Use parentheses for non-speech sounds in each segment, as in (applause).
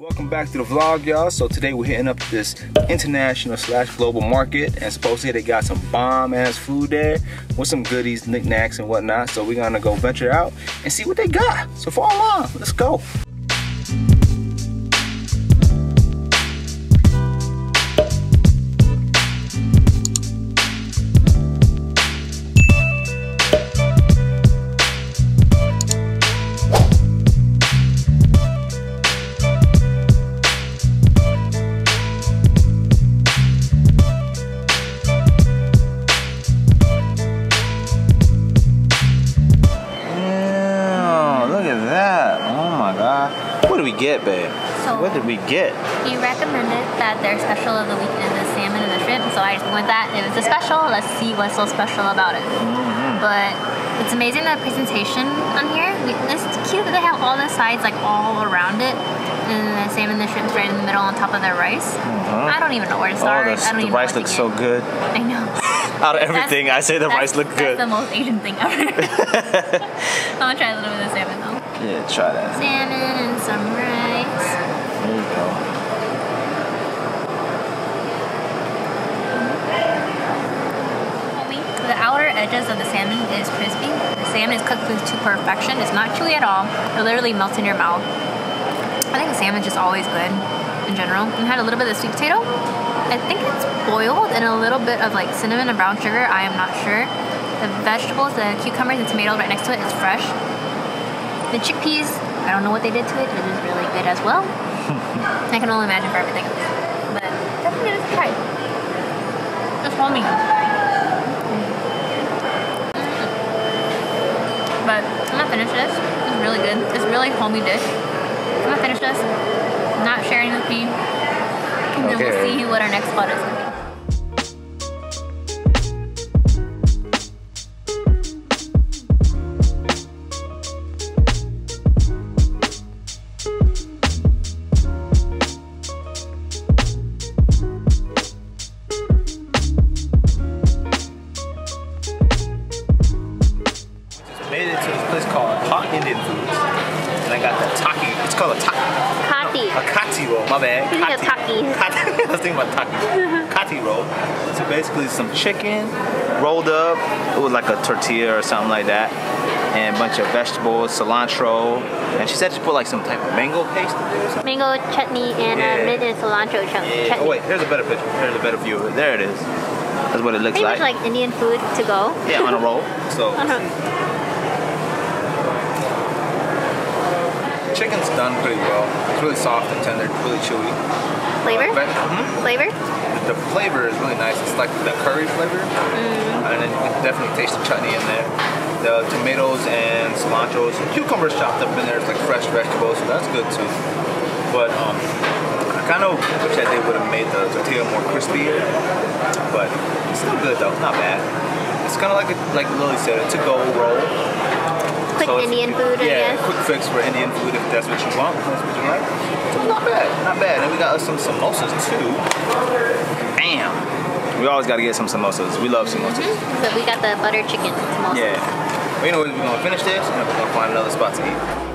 Welcome back to the vlog, y'all. So today we're hitting up this international slash global market and supposedly they got some bomb ass food there with some goodies, knickknacks and whatnot. So we're gonna go venture out and see what they got. So follow along, let's go. We get? He recommended that their special of the week is the salmon and the shrimp, so I just went with that. It was a special. Let's see what's so special about it. Mm-hmm. But it's amazing the presentation on here. It's cute that they have all the sides like all around it, and the salmon and the shrimp's right in the middle on top of their rice. Uh-huh. I don't even know where to Oh, start. the, I don't the even rice looks so good. I know. (laughs) Out of everything, I say the rice look good. That's the most Asian thing ever. (laughs) (laughs) I'm gonna try a little bit of salmon though. Yeah, try that. Salmon and some rice. You go. The outer edges of the salmon is crispy. The salmon is cooked to perfection. It's not chewy at all. It literally melts in your mouth. I think the salmon's just always good in general. And had a little bit of sweet potato. I think it's boiled and a little bit of like cinnamon and brown sugar. I am not sure. The vegetables, the cucumbers and tomatoes right next to it is fresh. The chickpeas, I don't know what they did to it. It is really good as well. (laughs) I can only imagine for everything else. But definitely give it a try. It's homey. But I'm gonna finish this. It's really good. It's really homey dish. I'm gonna finish this. Not sharing with me. And then we'll see what our next spot is chicken rolled up It was like a tortilla or something like that. And a bunch of vegetables, cilantro. And she said she put like some type of mango paste in there or something. Mango chutney and Yeah. uh, mint and cilantro ch- Yeah. chutney. Oh wait, here's a better picture. Here's a better view of it. There it is. That's what it looks Pretty like. much like Indian food to go. yeah, on a roll. So (laughs) Uh-huh. (laughs) chicken's done pretty well. It's really soft and tender, really chewy. Flavor? But, mhm. Flavor? The flavor is really nice. It's like the curry flavor, Mm. and then you can definitely taste the chutney in there. The tomatoes and cilantro, some cucumbers chopped up in there. It's like fresh vegetables, so that's good too. But um, I kind of wish that they would have made the tortilla more crispy. But it's still good though, not bad. It's kind of like a, like Lily said, it's a to-go roll. Quick So Indian food, I yeah, guess. quick fix for Indian food if that's what you want, if that's what you like. Not bad, not bad. And we got some samosas too. Bam! We always gotta get some samosas. We love samosas. So we got the butter chicken samosa. Yeah. Well, you know? We're gonna finish this and we're gonna find another spot to eat.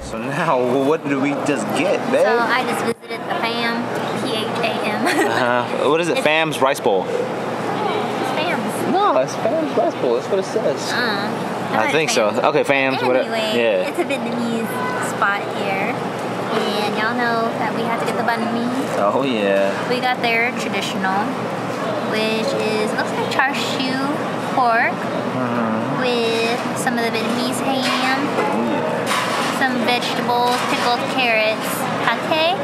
So now, (laughs) what did we just get, babe? So I just visited the fam, P-H-A-M. Uh, what is it? (laughs) Pham's rice bowl. It's Phams. No, it's Pham's rice bowl. That's what it says. Uh, I think so. Okay, Pham's. Anyway, Whatever. Yeah. it's a Vietnamese spot here. And y'all know that we had to get the banh mi. Oh yeah. We got their traditional, which is looks like char siu pork Mm-hmm. with some of the Vietnamese ham, some vegetables, pickled carrots, pate.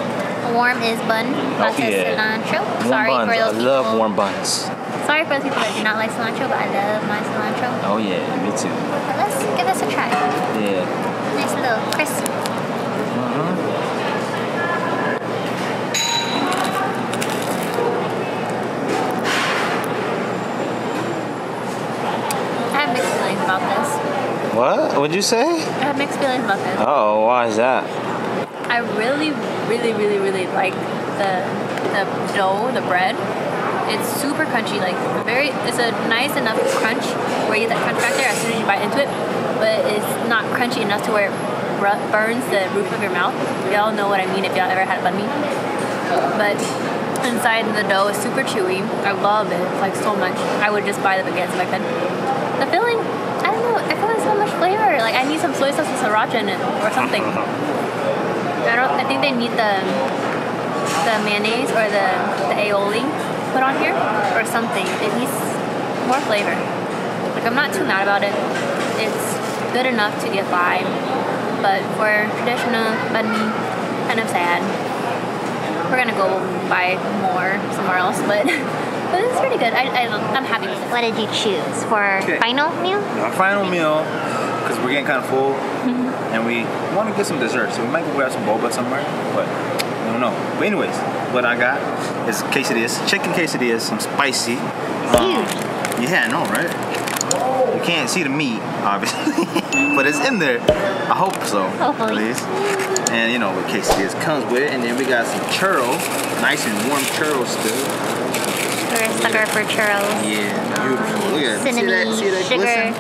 Warm is bun, Oh, yeah. cilantro. Warm Sorry buns. for those I people. love warm buns. Sorry for those people that do not like cilantro, but I love my cilantro. Oh yeah, me too. But let's give this a try. Yeah. Nice little crisp. I have mixed feelings about this. What? What'd you say? I have mixed feelings about this. Oh, why is that? I really, really, really, really like the the dough, the bread. It's super crunchy, like very. It's a nice enough crunch where you get that crunch factor as soon as you bite into it, but it's not crunchy enough to where it burns the roof of your mouth. Y'all know what I mean if y'all ever had mi. But inside the dough is super chewy. I love it it's like so much. I would just buy the baguettes if I could. The filling, I don't know. I feel like so much flavor. Like I need some soy sauce and sriracha in it or something. (laughs) I don't. I think they need the the mayonnaise or the the aioli put on here or something. It needs more flavor. Like I'm not too mad about it. It's good enough to get by, but for traditional banh kind of sad. We're gonna go buy more somewhere else, but (laughs) but it's pretty good. I, I I'm happy with it. What did you choose for Okay. final meal? Our final meal, because we're getting kind of full, Mm-hmm. and we want to get some dessert, so we might go grab some boba somewhere, but I don't know. But anyways, what I got is quesadillas, chicken quesadillas, some spicy. Um, yeah, I know, right? You can't see the meat, obviously, (laughs) but it's in there. I hope so. Hopefully. At least. And you know what quesadillas comes with it, and then we got some churro, nice and warm churro still. We're a sucker for churros. Yeah, beautiful. Look at it. See that? See that sugar, glisten?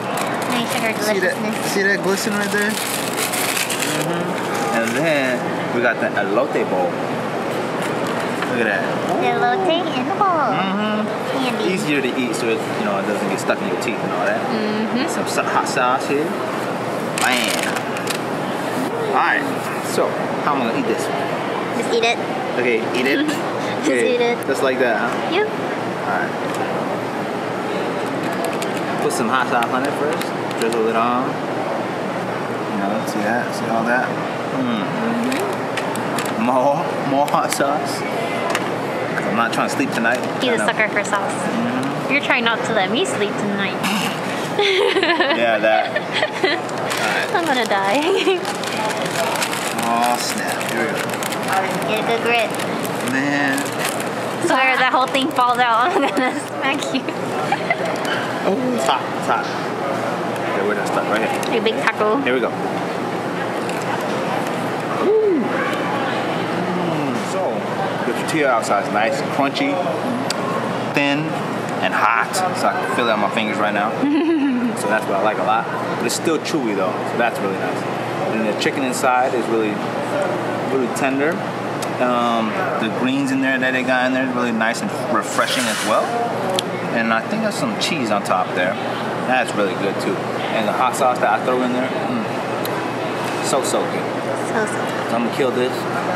sugar See that? See that glisten right there? Mm -hmm. And then we got the elote bowl. Look at that. Elote in the bowl. Mm-hmm. Candy. Easier to eat, so it you know it doesn't get stuck in your teeth and all that. Mm-hmm. Some hot sauce here. Bam. All right. So how am I gonna eat this? Just eat it. Okay, eat it. (laughs) Just eat it. Just like that, huh? You. All right. Put some hot sauce on it first. Drizzle it on. You know, see that? See all that? Mm. More, more hot sauce. I'm not trying to sleep tonight. He's a sucker for sauce. Mhm. You're trying not to let me sleep tonight. (laughs) Yeah, that. (laughs) I'm gonna die. (laughs) Oh snap! Here we go. Get a good grip. Man. Swear that whole thing falls out. I'm gonna smack you. Oh, it's hot. It's hot. Okay, we're gonna start right here. Your big taco. Here we go. Mm, So, the tortilla outside is nice, and crunchy, thin, and hot. So I can feel it on my fingers right now. (laughs) so that's what I like a lot. But it's still chewy though, so that's really nice. And the chicken inside is really, really tender. Um, the greens in there that they got in there is really nice and refreshing as well. And I think there's some cheese on top there. That's really good too. And the hot sauce that I throw in there, mm, so so good. So, so. So I'm gonna kill this,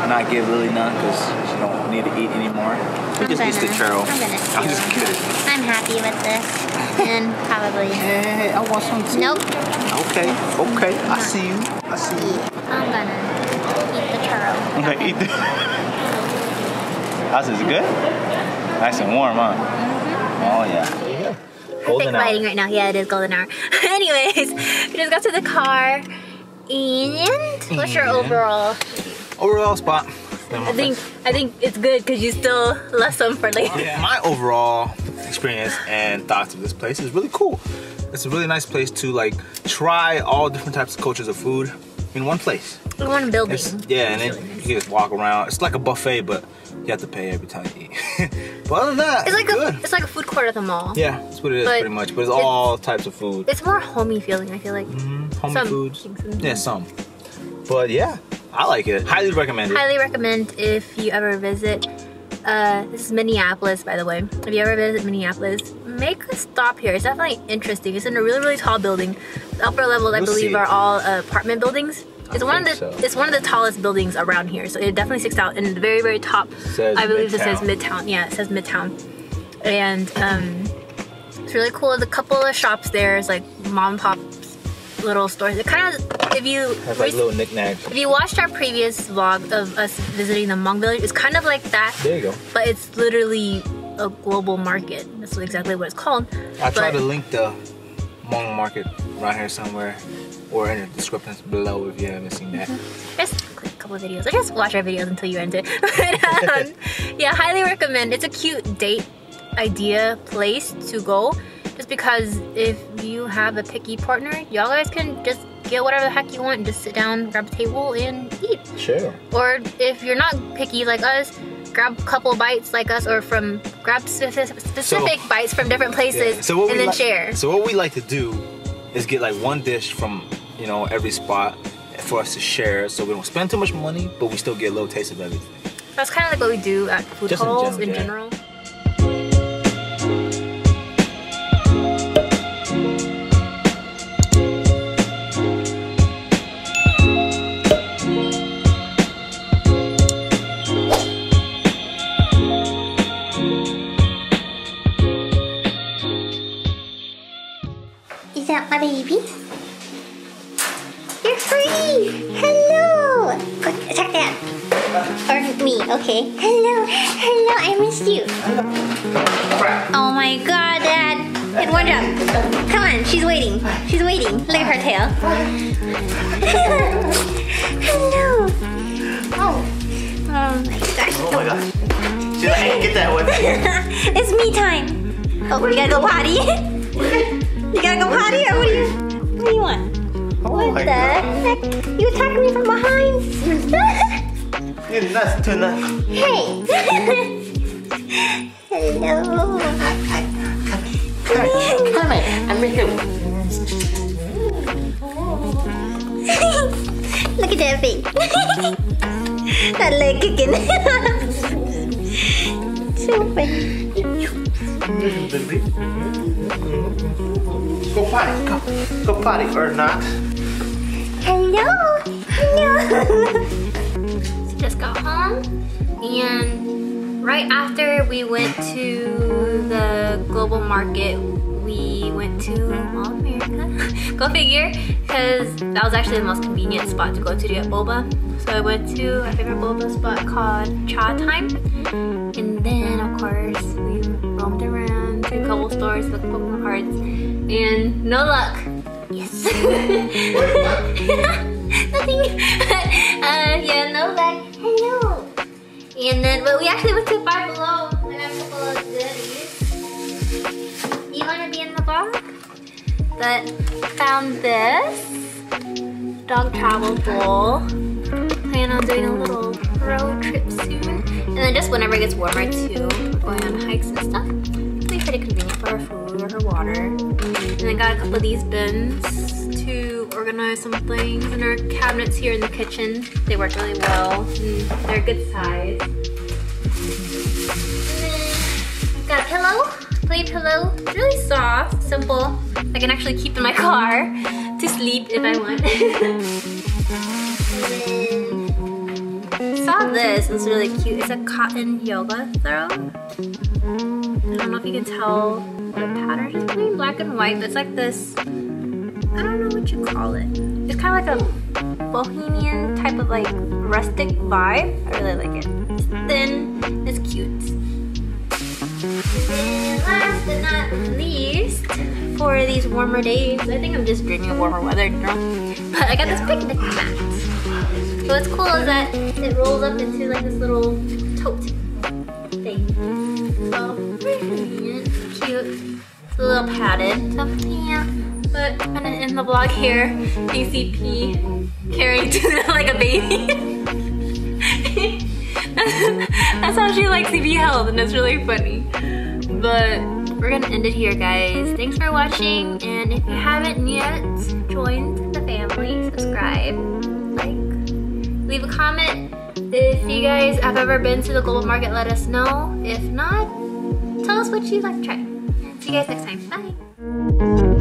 not give Lily none because she don't need to eat anymore. She I'm just eats the gonna- churro. I'm gonna (laughs) I'm just kidding. I'm happy with this. And probably. Hey, hey, hey, I want some too. Nope. Okay, okay, I see you. I see you. I'm gonna eat the churro. Okay, eat the. (laughs) How's this good? Nice and warm, huh? Mm-hmm. Oh yeah. Perfect Golden hour. lighting right now. Yeah, it is golden hour. (laughs) Anyways, we just got to the car. And what's your overall? Overall spot. I think I think it's good because you still (laughs) left some for later. My overall experience and thoughts of this place is really cool. It's a really nice place to like try all different types of cultures of food in one place. One building. It's, yeah, and then you can just walk around. It's like a buffet, but you have to pay every time you eat. (laughs) but other than that, It's like good. a it's like a food court at the mall. yeah, that's what it is but pretty much. But it's it's- all types of food. It's more homey feeling. I feel like. Mhm, Homey Some foods. Yeah, some. But yeah, I like it. Highly recommend it. Highly recommend if you ever visit. Uh, this is Minneapolis, by the way. If you ever visit Minneapolis, make a stop here. It's definitely interesting. It's in a really, really tall building. The upper levels, I We'll believe, see. are all uh, apartment buildings. It's one of the so. it's one of the tallest buildings around here, so it definitely sticks out. And the very, very top, Says I believe it says Midtown. Midtown. Yeah, it says Midtown, and um, it's really cool. There's a couple of shops there. It's like mom and pop little stores. It kind of if you Has like little knickknacks. if you watched our previous vlog of us visiting the Hmong village, it's kind of like that, There you go. but it's literally a global market. That's exactly what it's called. I try to link the Hmong market right here somewhere or in the description below if you haven't seen that. Just click a couple of videos, or just watch our videos until you end it. (laughs) but, (laughs) um, yeah, highly recommend. It's a cute date idea place to go, just because if you have a picky partner, y'all guys can just get whatever the heck you want and just sit down, grab a table, and eat. Sure. Or if you're not picky like us, grab a couple bites like us or from grab specific, specific So- bites from different places Yeah. So and then like, share. So what we like to do is get like one dish from you know every spot for us to share, so we don't spend too much money, but we still get a little taste of everything. That's kind of like what we do at food Just in halls in general, yeah. general. Oh my god, Dad. Hit one jump. Come on, she's waiting. She's waiting. Look at her tail. (laughs) hello. Oh. Oh my gosh. Oh my god. She's like, hey, get that one. (laughs) it's me time. Oh, you gotta go potty? (laughs) you gotta go potty or what do you what do you want? Oh what the heck? You attacking me from behind? You're nuts, tuna. hey! Hello. Come here, come here. I'm with you. Look at that face. that leg kicking. so funny. Go potty, go. Go potty or not. Hello. Hello. just got home and right after we went to the global market we went to Mall America. (laughs) Go figure because that was actually the most convenient spot to go to get boba. So I went to our favorite boba spot called Chatime. And then of course we roamed around to a couple stores looked Pokemon cards. And no luck. Yes (laughs) (laughs) but we actually went to Five Below. I couple of goodies. You want to be in the vlog? But found this dog travel bowl. Plan on doing a little road trip soon. And then just whenever it gets warmer too, going on hikes and stuff. It'll be pretty convenient for our food or her water. And then got a couple of these bins to organize some things in our cabinets here in the kitchen. They work really well and they're a good size. A pillow, play pillow, really soft, simple. I can actually keep in my car to sleep if I want. (laughs) saw this, it's really cute. It's a cotton yoga throw. I don't know if you can tell a pattern is between black and white, but it's like this, I don't know what you call it. It's kind of like a bohemian type of like rustic vibe. I really like it. It's thin, last but not least, for these warmer days, I think I'm just dreaming of warmer weather. But I got this picnic mat. So what's cool is that it rolls up into like this little tote thing. So very convenient, cute. It's a little padded. So yeah. But I'm gonna end the vlog here. You see P carrying (laughs) like a baby. (laughs) That's how she likes to be held and it's really funny. But we're gonna end it here guys. Thanks for watching and if you haven't yet joined the family, subscribe, like, leave a comment. If you guys have ever been to the global market, let us know. If not, tell us what you'd like to try. See you guys next time. Bye.